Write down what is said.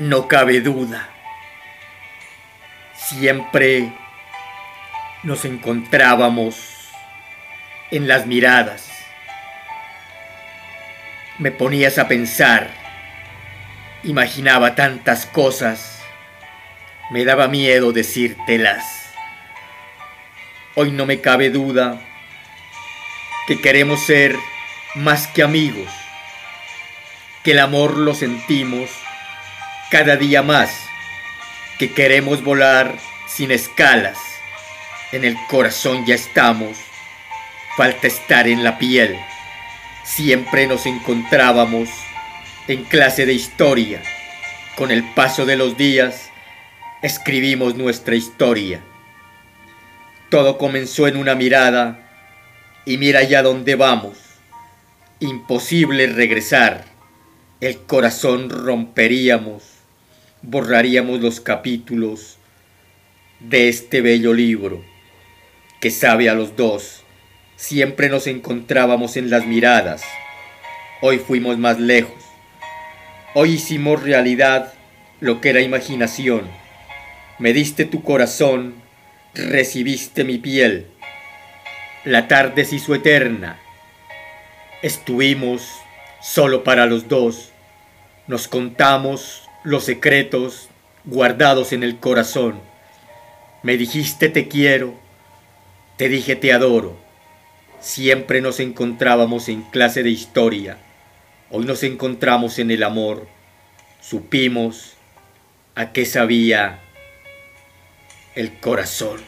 No cabe duda. Siempre nos encontrábamos en las miradas. Me ponías a pensar, imaginaba tantas cosas, me daba miedo decírtelas. Hoy no me cabe duda que queremos ser más que amigos, que el amor lo sentimos cada día más, que queremos volar sin escalas, en el corazón ya estamos, falta estar en la piel, siempre nos encontrábamos en clase de historia, con el paso de los días escribimos nuestra historia. Todo comenzó en una mirada y mira ya dónde vamos. Imposible regresar, el corazón romperíamos borraríamos los capítulos de este bello libro que sabe a los dos. Siempre nos encontrábamos en las miradas. Hoy fuimos más lejos. Hoy hicimos realidad lo que era imaginación. Me diste tu corazón, recibiste mi piel. La tarde se hizo eterna. Estuvimos solo para los dos. Nos contamos los secretos guardados en el corazón. Me dijiste te quiero, te dije te adoro. Siempre nos encontrábamos en clase de historia. Hoy nos encontramos en el amor. Supimos a qué sabía el corazón.